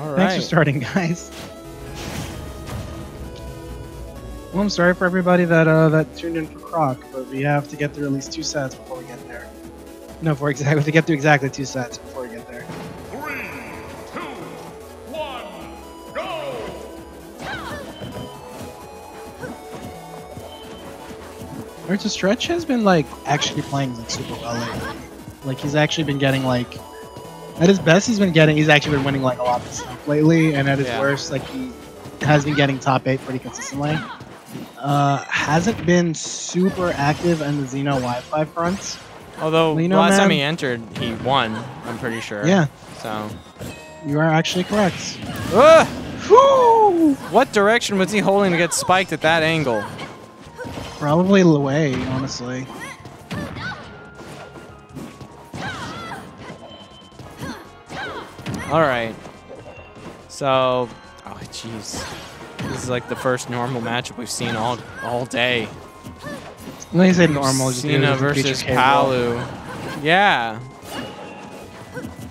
All Thanks for starting, guys. Well, I'm sorry for everybody that uh, that tuned in for Croc, but we have to get through at least two sets before we get there. No, for exactly, we have to get through exactly two sets before we get there. Three, two, one, go! Alright, so Stretch has been like actually playing like super well lately. Like he's actually been getting like at his best he's been getting he's actually been winning like a lot of stuff lately, and at his Yeah. worst like he has been getting top eight pretty consistently. Uh, hasn't been super active in the Xeno Wi-Fi fronts. Although know, last time he entered, he won. I'm pretty sure. Yeah, So. you are actually correct. Whew! What direction was he holding to get spiked at that angle? Probably Luay, honestly. All right. So, oh jeez, this is like the first normal matchup we've seen all all day. When you say normal, just Cena versus Palu. Yeah,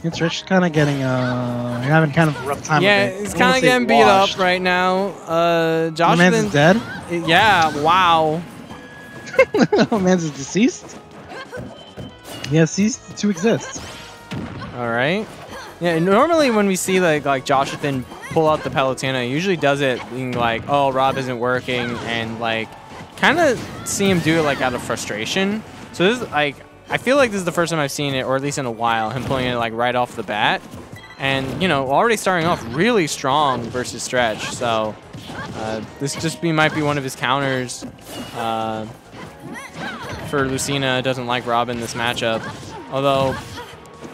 It's Rich kind of getting uh having kind of a rough time. yeah, he's kind of getting beat washed. up right now. Uh, Josh, man's is dead. yeah, wow. oh, man's is deceased. He has ceased to exist. All right. Yeah, normally when we see like like Joshathan pull out the Palutena, he usually does it being like, oh, Rob isn't working, and like kind of see him do it like out of frustration. So this is like I feel like this is the first time I've seen it, or at least in a while, him pulling it like right off the bat, and you know already starting off really strong versus Stretch. So uh, this just be might be one of his counters. Uh, for Lucina doesn't like Rob in this matchup. Although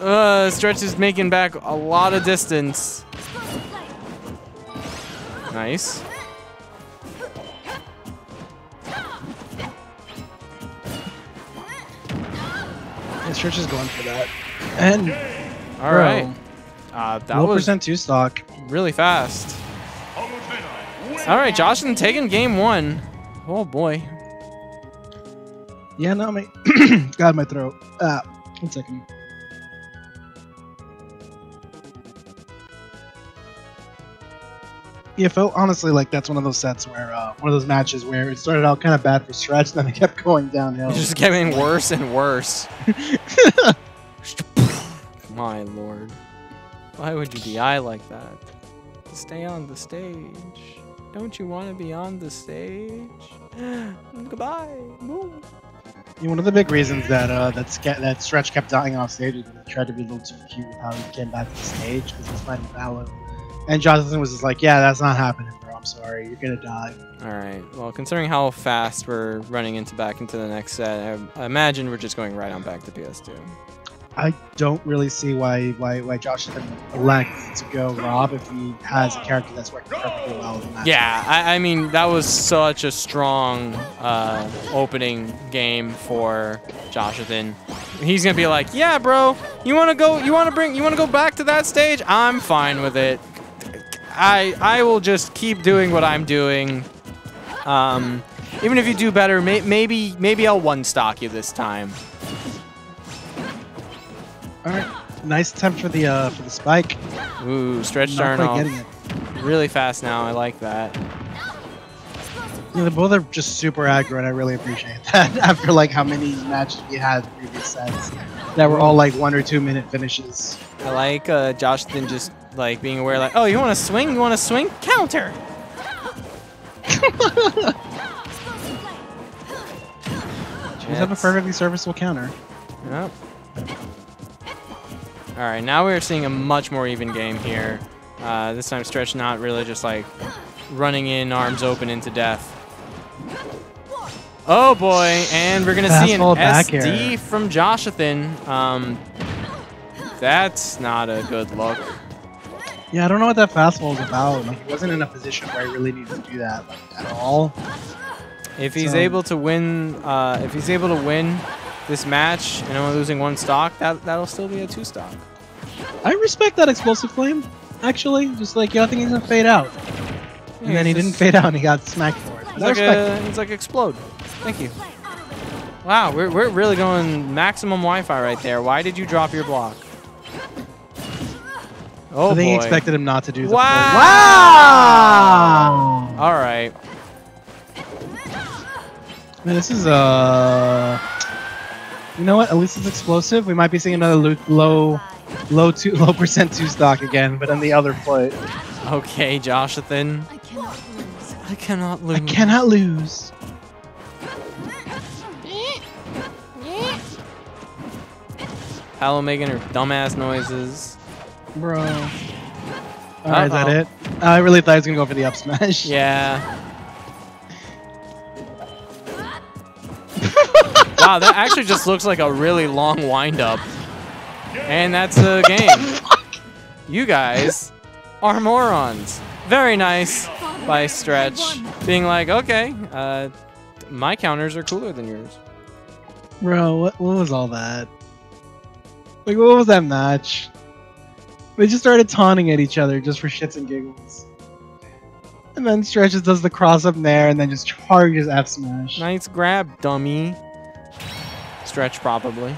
uh, Stretch is making back a lot of distance. Nice. And Church is going for that. And All bro, right. Uh, that low was percent two stock. really fast. All right, Joshathan taking game one. Oh boy. Yeah, no, mate. God, my throat. Ah, one second. It felt honestly like that's one of those sets where uh, one of those matches where it started out kind of bad for Stretch, then it kept going downhill. It's just getting worse and worse. My lord. Why would you DI like that? Stay on the stage. Don't you want to be on the stage? Goodbye. Boom. Yeah, one of the big reasons that uh, that that Stretch kept dying off stage is because he tried to be a little too cute with how he came back to the stage because he's fighting Valor. And Jonathan was just like, "Yeah, that's not happening, bro. I'm sorry, you're gonna die." All right. Well, considering how fast we're running into back into the next set, I, imagine we're just going right on back to PS2. I don't really see why why why Josh didn't elect to go Rob if he has a character that's working perfectly well in that. Yeah, I, I mean that was such a strong uh, opening game for Joshathan. He's gonna be like, "Yeah, bro, you wanna go? You wanna bring? You wanna go back to that stage? I'm fine with it. I I will just keep doing what I'm doing. Um, even if you do better, may, maybe maybe I'll one stock you this time. All right, nice attempt for the uh for the spike. Ooh, stretch turn off really fast now. I like that. Yeah, both are just super aggro, and I really appreciate that. After like how many matches we had previous sets that were all like one or two minute finishes. I like uh, Joshathan just like being aware, like, oh, you want to swing? You want to swing? Counter. He's have a perfectly serviceable counter. Yep. All right, now we're seeing a much more even game here. Uh, this time, Stretch not really just like running in, arms open into death. Oh boy, and we're gonna see an SD from Joshathan. Um, that's not a good look. Yeah, I don't know what that fastball is about. Like, he wasn't in a position where he really needed to do that like, at all. If he's So- able to win, uh, if he's able to win this match and only losing one stock, that that'll still be a two stock. I respect that explosive flame. Actually, just like know, I think he's gonna fade out, and then he didn't fade out, and he got smacked for it. He's like, a, he's like explode. Thank you. Wow, we're, we're really going maximum Wi-Fi right there. Why did you drop your block? Oh I think he boy. expected him not to do the Wow. Wow! All right. Man, this is uh. You know what? At least it's explosive. We might be seeing another lo- low, low two, low percent two stock again, but on the other foot. Okay, Joshathan. I cannot lose. I cannot lose. I cannot lose. Palu making her dumbass noises. Bro. Alright, is that it? I really thought I was gonna go for the up smash. Yeah. wow, that actually just looks like a really long windup. And that's the game. You guys are morons. Very nice by Stretch. Being like, okay, uh, my counters are cooler than yours. Bro, what, what was all that? Like, what was that match? They just started taunting at each other just for shits and giggles. And then Stretch just does the cross up there and then just charges F smash. Nice grab, dummy. Stretch, probably.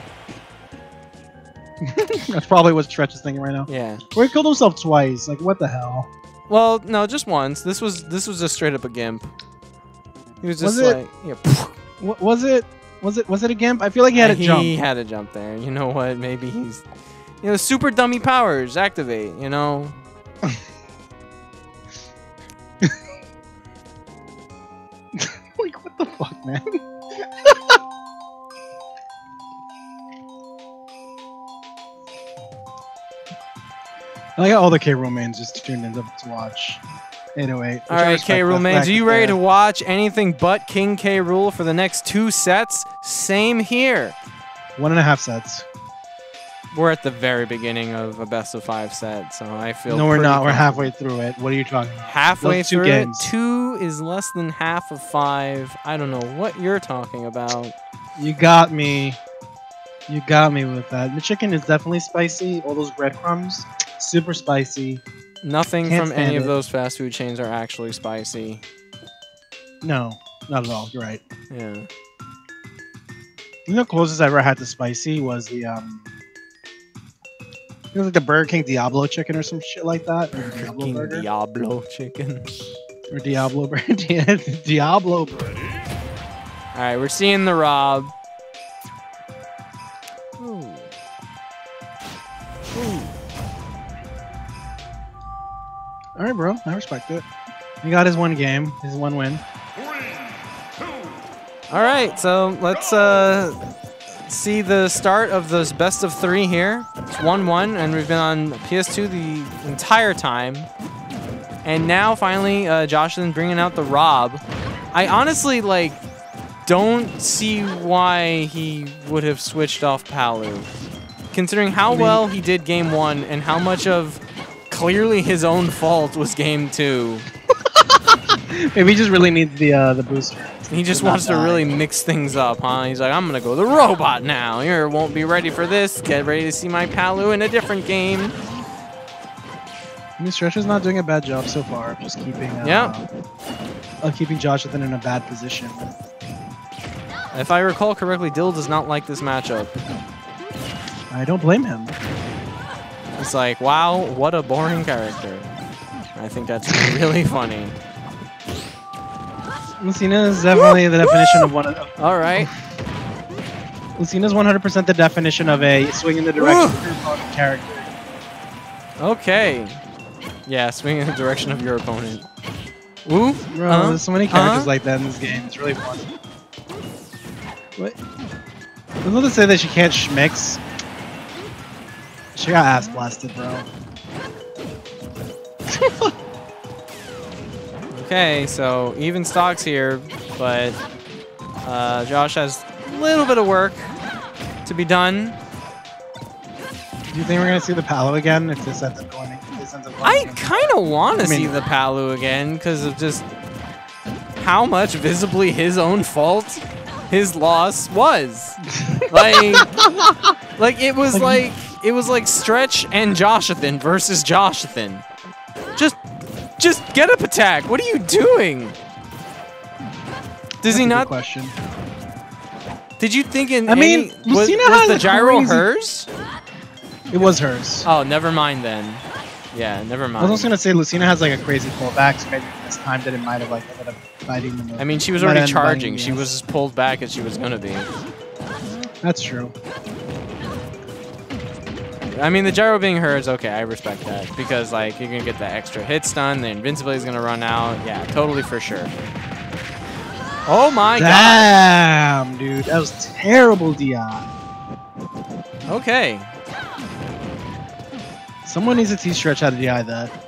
That's probably what Stretch is thinking right now. Yeah. Where he killed himself twice. Like, what the hell? Well, no, just once. This was this was just straight up a gimp. He was just Was it? like, yeah. What was it? Was it was it a gimp? I feel like he had uh, a he jump. He had a jump there. You know what? Maybe he's, you know, super dummy powers activate. You know. like, what the fuck, man? I like how all the K Romans just tuned in to, to watch 808. All right, K. Rool Mans, are you ready to watch anything but King K. Rool for the next two sets? Same here. One and a half sets. We're at the very beginning of a best of five set, so I feel. No, we're not. We're halfway through it. What are you talking about? halfway Those two through games. it. Two is less than half of five. I don't know what you're talking about. You got me. You got me with that. The chicken is definitely spicy. All those breadcrumbs, super spicy. Nothing Can't from any stand of those fast food chains are actually spicy. No, not at all. You're right. Yeah. You know, the closest I ever had to spicy was the um. It was like the Burger King Diablo chicken or some shit like that. Or Diablo King burger. Diablo chicken. or Diablo burger. Diablo burger. All right, we're seeing the Rob. Ooh. Ooh. All right, bro. I respect it. He got his one game, his one win. All right, so let's uh, see the start of this best of three here. It's 1-1, and we've been on PS2 the entire time. And now, finally, uh, Joshathan bringing out the Rob. I honestly, like, don't see why he would have switched off Palu. Considering how well he did game one and how much of clearly his own fault was game two. Maybe he just really needs the uh, the booster. He just wants to really mix things up, huh? He's like, I'm gonna go the robot now. You won't be ready for this. Get ready to see my Palu in a different game. I mean, Stretch is not doing a bad job so far of just keeping uh, Yeah. of keeping Jonathan in a bad position. If I recall correctly, Dill does not like this matchup. I don't blame him. It's like, wow, what a boring character. I think that's really funny. Lucina is definitely the definition of one of them. All right. Lucina's 100% the definition of a swing in the direction of your opponent character. Okay. Yeah, swing in the direction of your opponent. Ooh. Bro, uh, there's so many characters uh. like that in this game. It's really fun. What? There's not to say that she can't schmix. She got ass blasted, bro. Okay, so even stocks here, but uh, Josh has a little bit of work to be done. Do you think we're gonna see the Palu again if this ends up going? Ends up going I kind of want to I mean- see the Palu again because of just how much visibly his own fault his loss was. like, like it was like it was like Stretch and Joshathan versus Joshathan. Just, just get up attack. What are you doing? Does That's he not? Question. Did you think in I mean, any, was, Lucina was has the gyro crazy- hers? It was hers. Oh, never mind then. Yeah, never mind. I was also gonna say Lucina has like a crazy pullback, so maybe this time that it might have like ended up biting them. I mean, she was already up biting charging. She was as pulled back as she was gonna be. That's true. I mean, the gyro being her is okay. I respect that because like you're gonna get the extra hit stun. The invincibility is gonna run out. Yeah, totally for sure. Oh my god. Damn, dude, that was terrible Dion. Okay. Someone needs to teach Stretch how to DI that.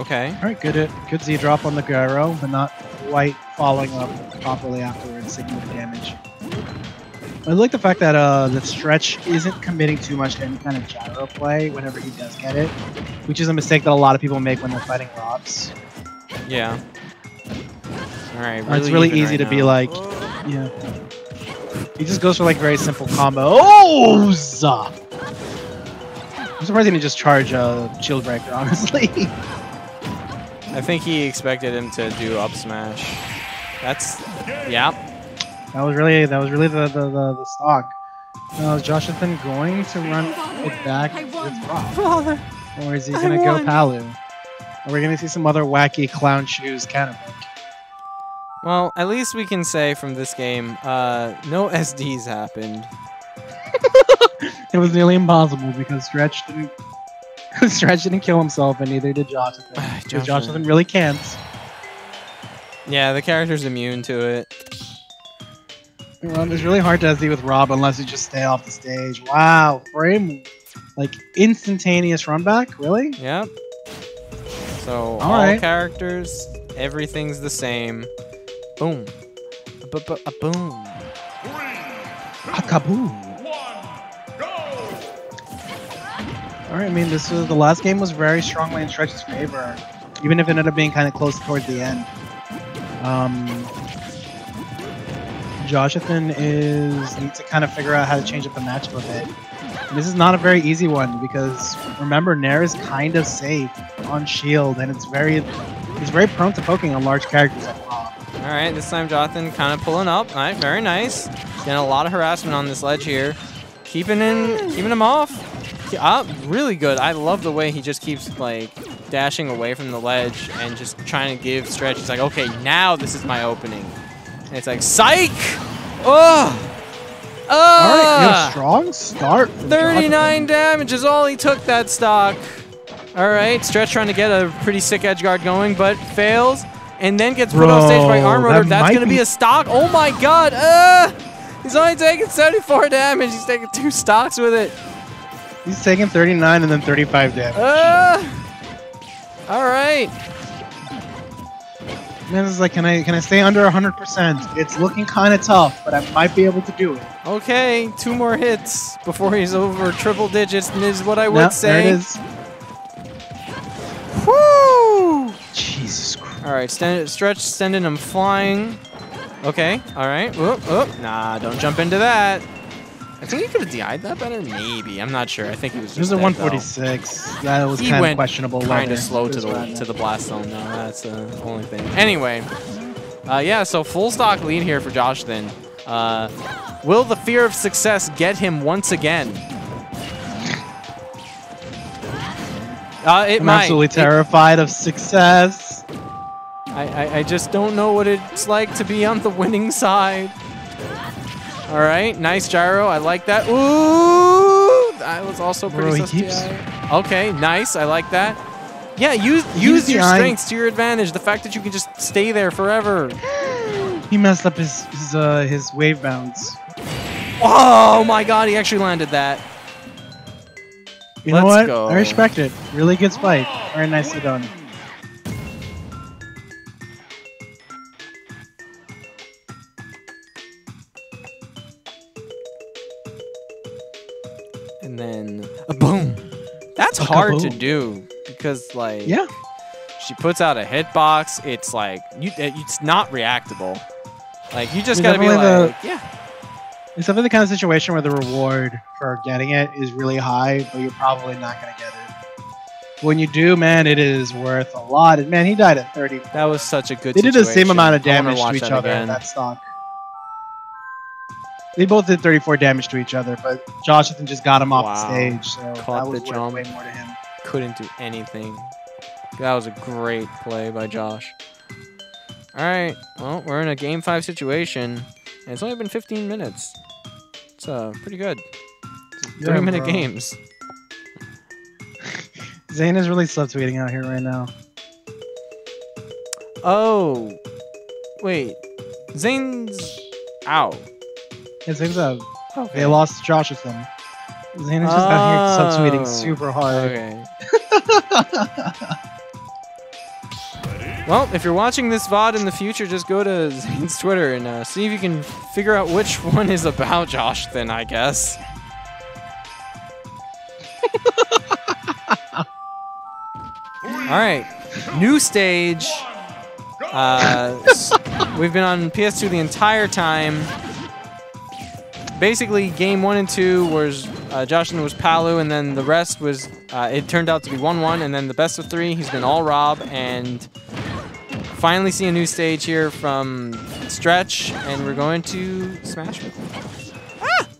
Okay. All right, good hit. Good Z drop on the gyro, but not quite following up properly afterwards, taking the damage. I like the fact that uh, the stretch isn't committing too much to any kind of gyro play whenever he does get it, which is a mistake that a lot of people make when they're fighting Robs. Yeah. All right. Uh, it's really easy right to be like, yeah. He just goes for like very simple combo. Oh, za! I'm surprised he didn't just charge a shield breaker, honestly. I think he expected him to do up smash. That's. Yeah. That was really that was really the the, the, the stock. Now is Joshathan going to run it back with Rob? Father. Or is he gonna go won. Palu? Are we gonna see some other wacky clown shoes counterpick? Well, at least we can say from this game, uh, no SDs happened. It was nearly impossible because Stretch didn't Stretch didn't kill himself and neither did Joshathan. Because Joshathan. Joshathan really can't. Yeah, the character's immune to it. Well, it's really hard to SD with Rob unless you just stay off the stage. Wow, frame like instantaneous run back? Really? Yep. So all, right. characters, everything's the same. Boom. B -b -a boom. Three, Akaboom. All right, I mean, this was the last game was very strongly in Stretch's favor, even if it ended up being kind of close towards the end. Um, Joshathan is needs to kind of figure out how to change up the matchup a bit. And this is not a very easy one because remember, Nair is kind of safe on shield, and it's very he's very prone to poking on large characters All right, this time Jonathan kind of pulling up. All right, very nice. Getting a lot of harassment on this ledge here. Keeping in, keeping him off. Ah, really good. I love the way he just keeps like dashing away from the ledge and just trying to give stretch. He's like, okay, now this is my opening. And it's like, psych! Oh! All right, strong start. 39 Joshathan. damage is all he took that stock. All right, Stretch trying to get a pretty sick edge guard going, but fails, and then gets put off stage by Arm Rotor. that That's going to be be- a stock. Oh my god. Uh, he's only taking 74 damage. He's taking two stocks with it. He's taking 39 and then 35 damage. Uh, all right. Man, this is like, can I can I stay under 100%? It's looking kind of tough, but I might be able to do it. Okay, two more hits before he's over triple digits, and is what I would say. There it is. Woo! Jesus Christ. All right, stand, stretch, sending him flying. Okay, all right. Whoop, whoop. Nah, don't jump into that. I think he could have DI'd that better. Maybe. I'm not sure. I think he was just is a dead, though. 146. That was He kind of questionable. Kind of slow to the to the blast zone though. That's the only thing. Anyway, uh, yeah. So full stock lead here for Josh. Then, uh, will the fear of success get him once again? Uh, it I'm might. absolutely It- terrified of success. I, I, I just don't know what it's like to be on the winning side. All right, nice gyro. I like that. Ooh, that was also pretty Bro, keeps- Okay, nice. I like that. Yeah, use use your DI. strengths to your advantage. The fact that you can just stay there forever. He messed up his his uh, his wavebounce. Oh my god, he actually landed that. You Let's what? go. I respect it. Really good spike. Very nicely done. Then a boom. That's hard to do because like Yeah. she puts out a hitbox. It's like you uh, it's not reactable. Like you just It's gotta be definitely like, yeah. It's definitely the kind of situation where the reward for getting it is really high, but you're probably not gonna get it. When you do, man, it is worth a lot. And man, he died at 30. That was such a good They did the same amount of I wanna damage to each other again. in that stock. They both did 34 damage to each other, but Joshua just got him off Wow. the stage, so Caught that was the jump. way more to him. Couldn't do anything. That was a great play by Josh. All right. Well, we're in a game five situation, and it's only been 15 minutes. It's uh, pretty good. Yeah, Three minute bro. games. Zane is really subtweeting out here right now. Oh, wait. Zane's out. Yeah, Zane's out. Okay. They lost Josh Joshua. Zane is just out here subtweeting Oh. super hard. Okay. Well, if you're watching this VOD in the future, just go to Zane's Twitter and uh, see if you can figure out which one is about Josh, then, I guess. Alright, new stage. Uh, we've been on PS2 the entire time. Basically, game one and two was uh, Joshathan was Palu, and then the rest was. Uh, it turned out to be one-one, and then the best of three. He's been all Rob, and finally see a new stage here from Stretch, and we're going to Smash with him.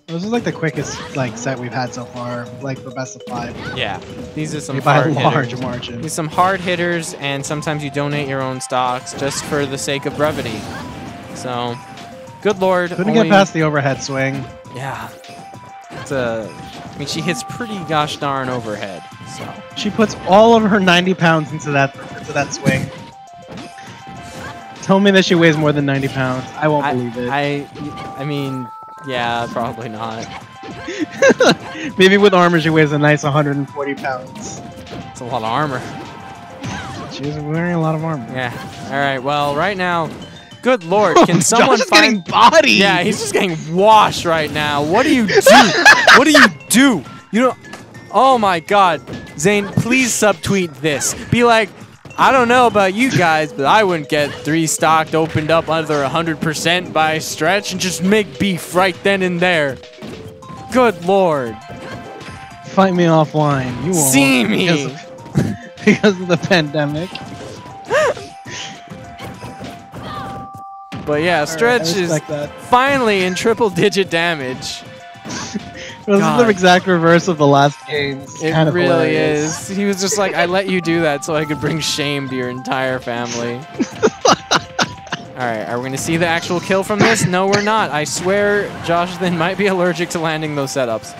This is like the quickest like set we've had so far, like for best of five. Yeah, these are some by a hard large hitters. margin. These some hard hitters, and sometimes you donate your own stocks just for the sake of brevity. So, good lord. Couldn't only- get past the overhead swing. Yeah. It's a. I mean, she hits pretty gosh darn overhead. So. She puts all of her 90 pounds into that into that swing. Tell me that she weighs more than 90 pounds. I won't I, believe it. I, I mean, yeah, probably not. Maybe with armor she weighs a nice 140 pounds. It's a lot of armor. She's wearing a lot of armor. Yeah. All right. Well, right now, good lord, can Josh someone is find? body. Yeah, he's just getting washed right now. What do you do? what do you do? You know. Oh my God, Zane, please subtweet this. Be like, I don't know about you guys, but I wouldn't get three stocked opened up under 100% by stretch and just make beef right then and there. Good lord. Fight me offline. You won't. See me. Because of, because of the pandemic. But yeah, stretch Alright, I is finally in triple digit damage. This is the exact reverse of the last game. It's It kind of really hilarious. is. He was just like, I let you do that so I could bring shame to your entire family. Alright, are we going to see the actual kill from this? No, we're not. I swear Joshathan might be allergic to landing those setups.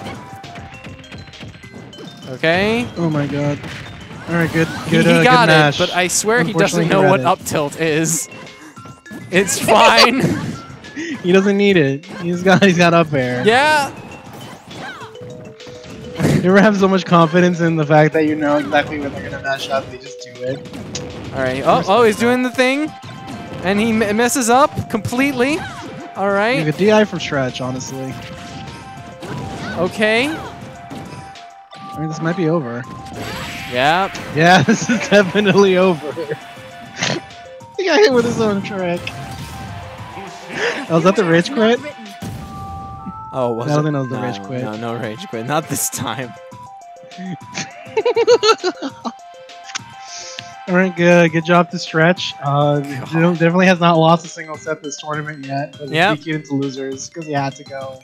Okay. Oh my god. All right, good, He, good. he uh, good got it, mash. but I swear he doesn't know what it. up tilt is. It's fine. he doesn't need it. He's got he's got up air. yeah. You ever have so much confidence in the fact that you know exactly when they're gonna mash up, they just do it. Alright. Oh, oh, he's doing the thing. And he m- messes up completely. You Alright. a DI from Stretch, honestly. Okay. I mean, this might be over. Yeah. Yeah, this is definitely over. he got hit with his own trick. Oh, was that the rage quit? Oh, was I don't it? think that was the no, rage quit. No, no rage quit. Not this time. All right, good, good job to Stretch. Uh, definitely has not lost a single set this tournament yet. Yep. he into losers because he had to go.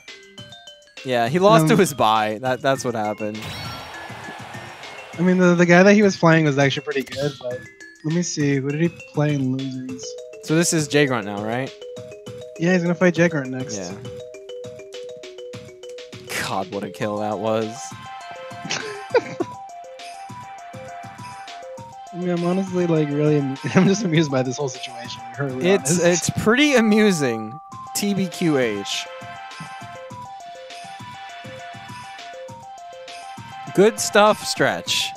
Yeah, he lost to Um, his buy. That that's what happened. I mean, the, the guy that he was playing was actually pretty good, but let me see. Who did he play in losers? So this is J Grunt now, right? Yeah, he's gonna fight Jagger next. Yeah. God, what a kill that was. I mean, I'm honestly like really, am- I'm just amused by this whole situation. to be really It's honest. it's pretty amusing. TBQH. Good stuff, stretch.